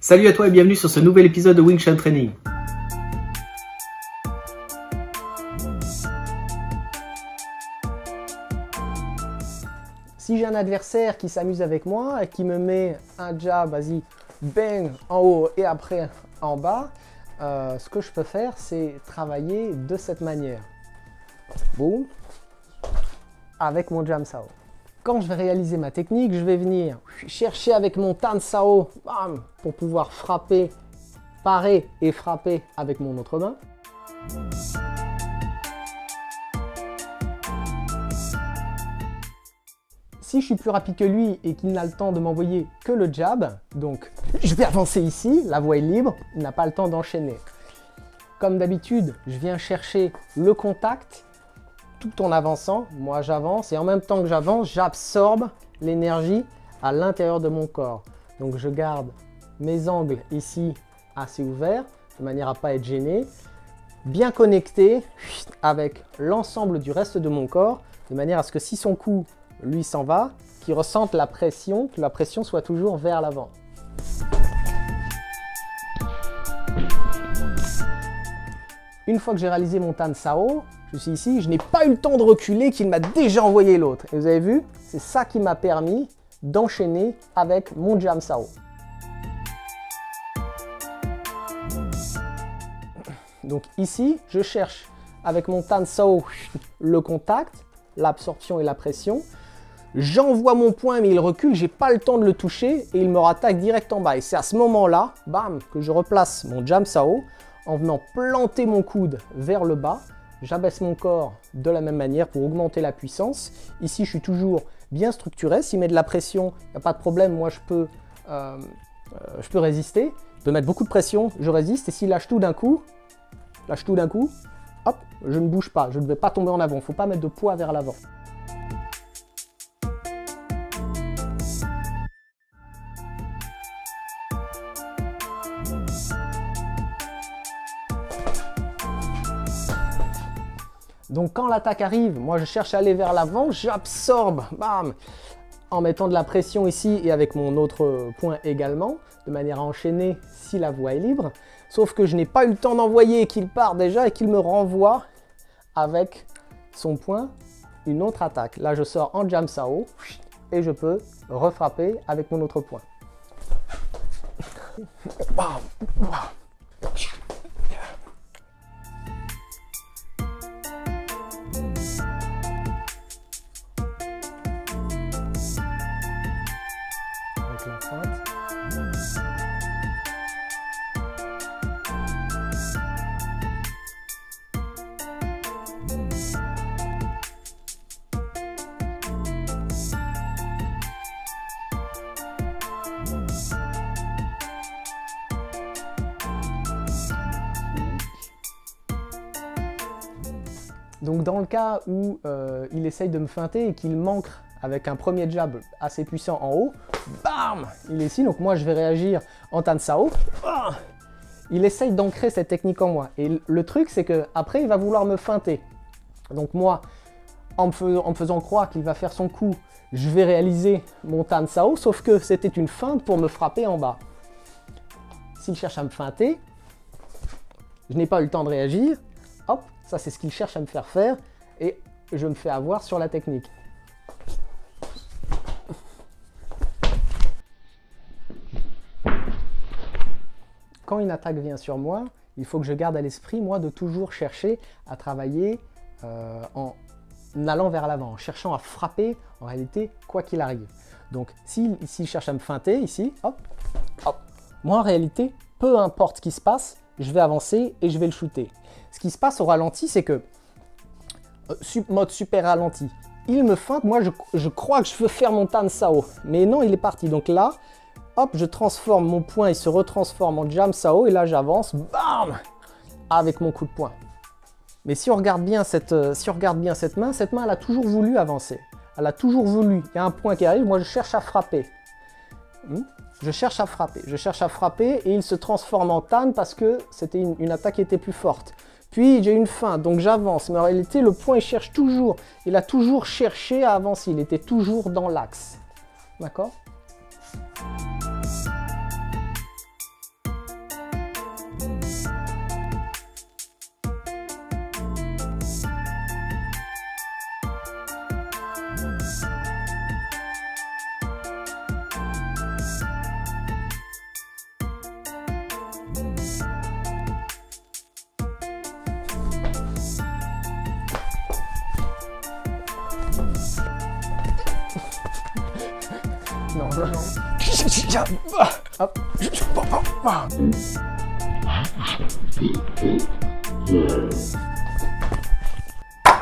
Salut à toi et bienvenue sur ce nouvel épisode de Wing Chun Training. Si j'ai un adversaire qui s'amuse avec moi et qui me met un jab, vas-y, bang en haut et après en bas, euh, ce que je peux faire, c'est travailler de cette manière. Boum. Avec mon jam sao. Quand je vais réaliser ma technique, je vais venir chercher avec mon tan sao bam, pour pouvoir frapper, parer et frapper avec mon autre main. Si je suis plus rapide que lui et qu'il n'a le temps de m'envoyer que le jab, donc je vais avancer ici, la voie est libre, il n'a pas le temps d'enchaîner. Comme d'habitude, je viens chercher le contact tout en avançant. Moi, j'avance et en même temps que j'avance, j'absorbe l'énergie à l'intérieur de mon corps. Donc, je garde mes angles ici assez ouverts, de manière à ne pas être gêné, bien connecté avec l'ensemble du reste de mon corps, de manière à ce que si son cou lui s'en va, qu'il ressente la pression, que la pression soit toujours vers l'avant. Une fois que j'ai réalisé mon Tan Sao, je suis ici, je n'ai pas eu le temps de reculer qu'il m'a déjà envoyé l'autre. Et vous avez vu, c'est ça qui m'a permis d'enchaîner avec mon Jam Sao. Donc ici, je cherche avec mon Tan Sao le contact, l'absorption et la pression. J'envoie mon point, mais il recule, j'ai pas le temps de le toucher et il me rattaque direct en bas. Et c'est à ce moment-là, bam, que je replace mon Jam Sao en venant planter mon coude vers le bas. J'abaisse mon corps de la même manière pour augmenter la puissance. Ici, je suis toujours bien structuré. S'il met de la pression, il n'y a pas de problème. Moi, je peux, euh, euh, je peux résister. Je mettre beaucoup de pression, je résiste. Et s'il lâche tout d'un coup, lâche tout d'un coup, hop, je ne bouge pas. Je ne vais pas tomber en avant. Il ne faut pas mettre de poids vers l'avant. Donc quand l'attaque arrive, moi je cherche à aller vers l'avant, j'absorbe, bam, en mettant de la pression ici et avec mon autre point également, de manière à enchaîner si la voie est libre. Sauf que je n'ai pas eu le temps d'envoyer qu'il part déjà et qu'il me renvoie avec son point une autre attaque. Là je sors en jam sao et je peux refrapper avec mon autre point. Donc dans le cas où euh, il essaye de me feinter et qu'il manque avec un premier jab assez puissant en haut, bam Il est ici, donc moi je vais réagir en tan sao. Ah il essaye d'ancrer cette technique en moi. Et le truc c'est que après il va vouloir me feinter. Donc moi, en me, faisant croire qu'il va faire son coup, je vais réaliser mon tan sao, sauf que c'était une feinte pour me frapper en bas. S'il cherche à me feinter, je n'ai pas eu le temps de réagir, hop, ça, c'est ce qu'il cherche à me faire faire et je me fais avoir sur la technique. Quand une attaque vient sur moi, il faut que je garde à l'esprit, moi, de toujours chercher à travailler euh, en allant vers l'avant, en cherchant à frapper, en réalité, quoi qu'il arrive. Donc, s'il cherche à me feinter, ici, hop, hop, moi, en réalité, peu importe ce qui se passe, je vais avancer et je vais le shooter. Ce qui se passe au ralenti, c'est que, euh, mode super ralenti, il me feinte, moi je, crois que je veux faire mon Tan Sao, mais non, il est parti. Donc là, hop, je transforme mon point, il se retransforme en Jam Sao, et là j'avance, bam, avec mon coup de poing. Mais si on, regarde bien cette, euh, si bien cette main, cette main, elle a toujours voulu avancer. Elle a toujours voulu. Il y a un point qui arrive, moi je cherche à frapper. Hmm? Je cherche à frapper, je cherche à frapper et il se transforme en tan parce que c'était une, une, attaque qui était plus forte. Puis j'ai une fin, donc j'avance. Mais en réalité, le point, il cherche toujours. Il a toujours cherché à avancer. Il était toujours dans l'axe. D'accord?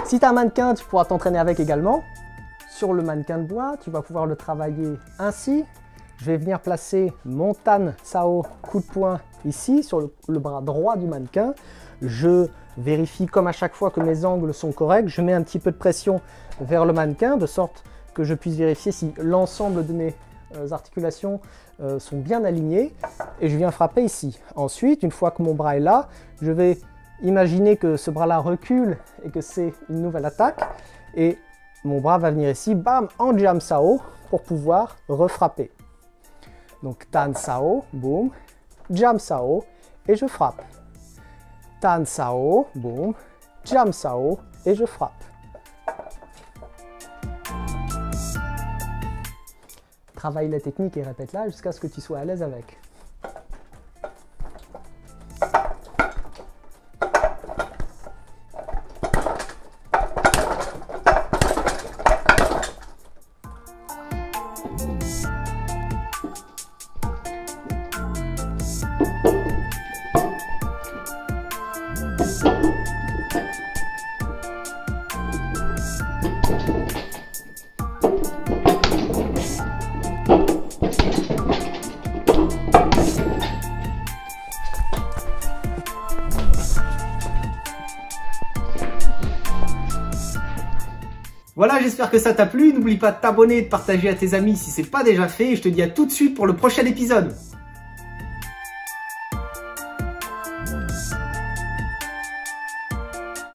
Si tu as un mannequin, tu pourras t'entraîner avec également. Sur le mannequin de bois, tu vas pouvoir le travailler ainsi. Je vais venir placer mon Tan Sao coup de poing ici sur le, le bras droit du mannequin. Je vérifie comme à chaque fois que mes angles sont corrects. Je mets un petit peu de pression vers le mannequin de sorte que je puisse vérifier si l'ensemble de mes articulations euh, sont bien alignées. Et je viens frapper ici. Ensuite, une fois que mon bras est là, je vais imaginer que ce bras-là recule et que c'est une nouvelle attaque. Et mon bras va venir ici, bam, en jam sao pour pouvoir refrapper. Donc tan sao, boum, jam sao et je frappe. Tan sao, boum, jam sao et je frappe. Travaille la technique et répète-la jusqu'à ce que tu sois à l'aise avec. Voilà, j'espère que ça t'a plu. N'oublie pas de t'abonner et de partager à tes amis si c'est pas déjà fait. Et je te dis à tout de suite pour le prochain épisode.